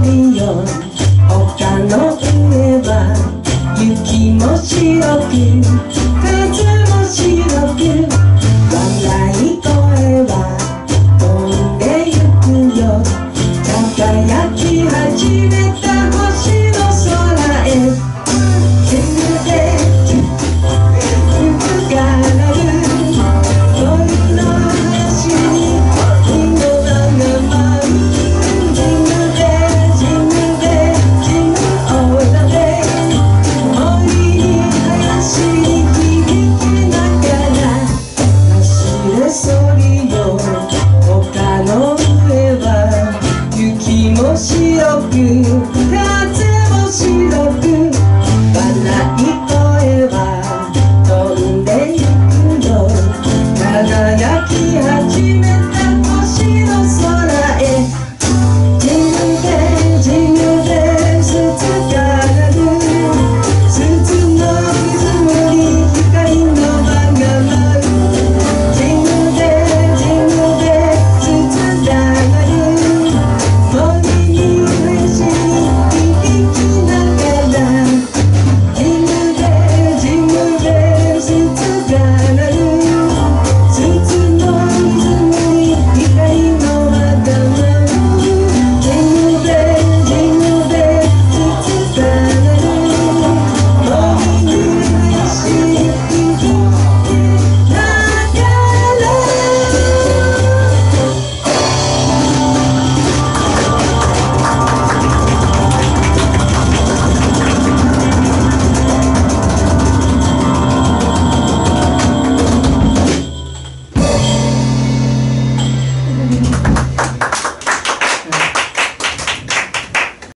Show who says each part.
Speaker 1: りよ丘の上は雪も白く of you. God.